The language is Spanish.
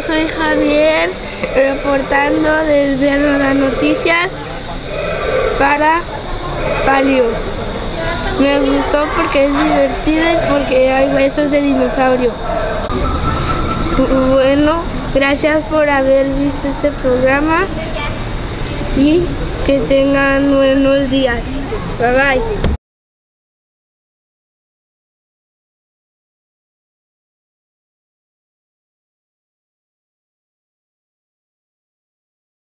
soy Javier, reportando desde Roda Noticias para Palio. Me gustó porque es divertido y porque hay huesos de dinosaurio. Bueno, gracias por haber visto este programa y que tengan buenos días. Bye bye.